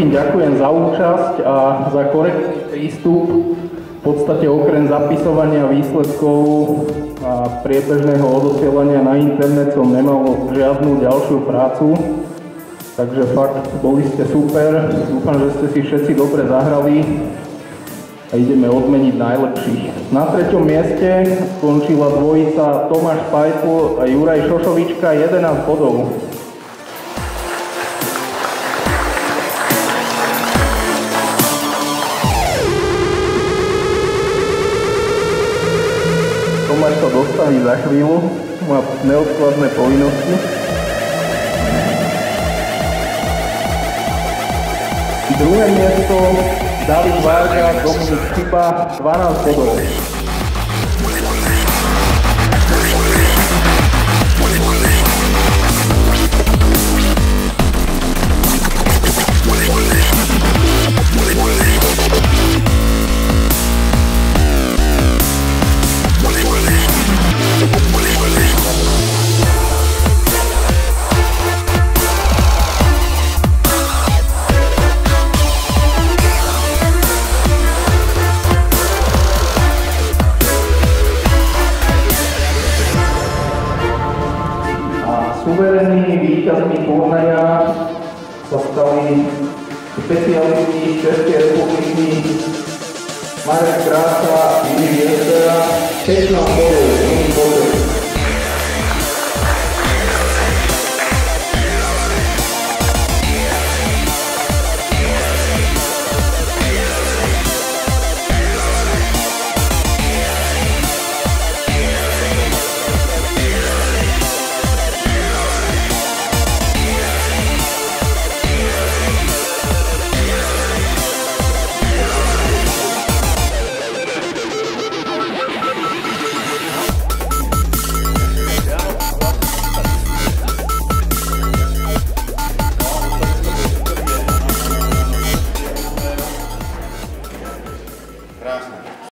všetkým ďakujem za účasť a za korektný prístup. V podstate okrem zapisovania výsledkov a priebežného odosielania na internet som nemal žiadnu ďalšiu prácu. Takže fakt, boli ste super. Dúfam, že ste si všetci dobre zahrali a ideme odmeniť najlepších. Na treťom mieste skončila dvojica Tomáš Pajtl a Juraj Šošovička 11 bodov. Tomáš sa dostaví za chvíľu, má neodkladné povinnosti. Druhé miesto David Varga, Dominik Chyba, 12 bodov. Suverennými víťazmi turnaja sa stali špecialisti Českej republiky Marek Krása, Jiri Viestera, 16 bodov.